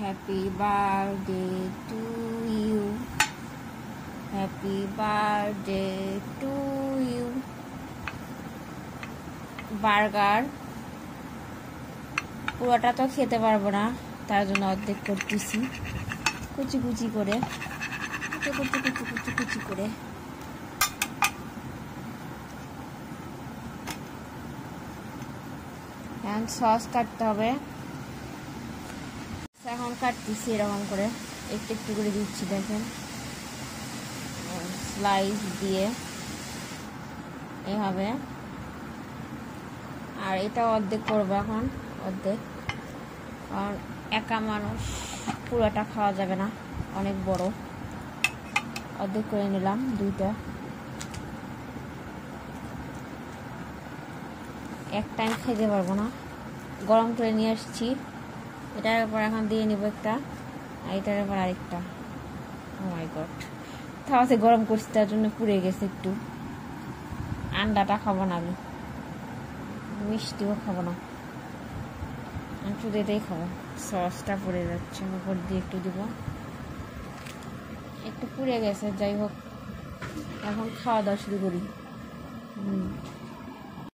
Happy birthday to you happy birthday to you burger পুরোটা তো খেতে পারব না, তার জন্য অর্ধেক করতেছি। কুচি কুচি করে। কুচি কুচি কুচি কুচি কুচি করে। সস কাটতে হবে। এখন কাটতেছি এরকম করে। একটু একটু করে দিচ্ছি, দেখেন। স্লাইস দিয়ে এভাবে। আর এটা অর্ধেক করব এখন, অর্ধেক। কারণ একা মানুষ, পুরোটা খাওয়া যাবে না, অনেক বড়। অর্ধেক করে নিলাম, দুইটা। এক টাইম খেতে পারব না। গরম করে নিয়ে আসছি। এটার উপর এখন দিয়ে নিব একটা, আর এটার উপর আরেকটা। ও মাই গড তাওয়াতে গরম করছি তার জন্য পুড়ে গেছে একটু। আন্ডাটা খাব না আমি। মিষ্টিও খাব না। আমি শুধু এটাই খাব। সসটা পড়ে যাচ্ছে উপর দিয়ে একটু দিব। একটু পুড়ে গেছে, যাই হোক। এখন খাওয়া দাওয়া শুরু করি। হুম।